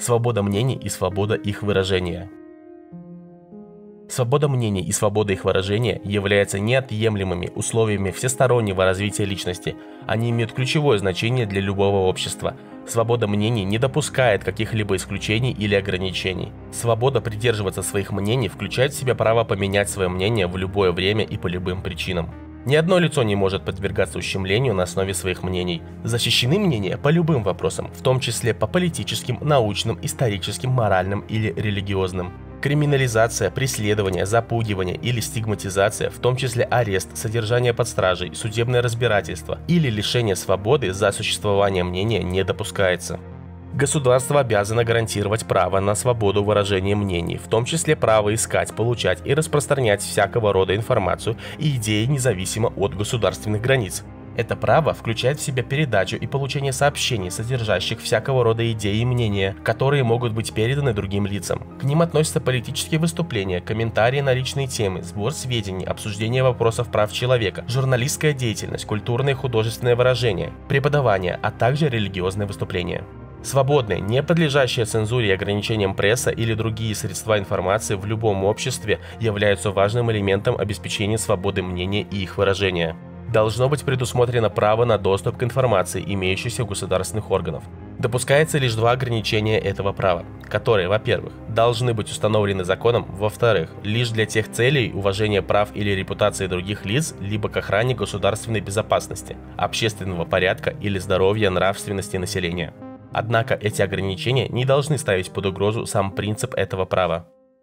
свобода мнений и свобода их выражения. Свобода мнений и свобода их выражения являются неотъемлемыми условиями всестороннего развития личности. Они имеют ключевое значение для любого общества. Свобода мнений не допускает каких-либо исключений или ограничений. Свобода придерживаться своих мнений включает в себя право поменять свое мнение в любое время и по любым причинам. Ни одно лицо не может подвергаться ущемлению на основе своих мнений. Защищены мнения по любым вопросам, в том числе по политическим, научным, историческим, моральным или религиозным. Криминализация, преследование, запугивание или стигматизация, в том числе арест, содержание под стражей, судебное разбирательство или лишение свободы за существование мнения не допускается. Государство обязано гарантировать право на свободу выражения мнений, в том числе право искать, получать и распространять всякого рода информацию и идеи независимо от государственных границ. Это право включает в себя передачу и получение сообщений, содержащих всякого рода идеи и мнения, которые могут быть переданы другим лицам. К ним относятся политические выступления, комментарии на личные темы, сбор сведений, обсуждение вопросов прав человека, журналистская деятельность, культурное и художественное выражение, преподавание, а также религиозные выступления. Свободные, не подлежащие цензуре и ограничениям пресса или другие средства информации в любом обществе являются важным элементом обеспечения свободы мнения и их выражения должно быть предусмотрено право на доступ к информации, имеющейся у государственных органов. Допускается лишь два ограничения этого права, которые, во-первых, должны быть установлены законом, во-вторых, лишь для тех целей уважения прав или репутации других лиц, либо к охране государственной безопасности, общественного порядка или здоровья нравственности населения. Однако эти ограничения не должны ставить под угрозу сам принцип этого права.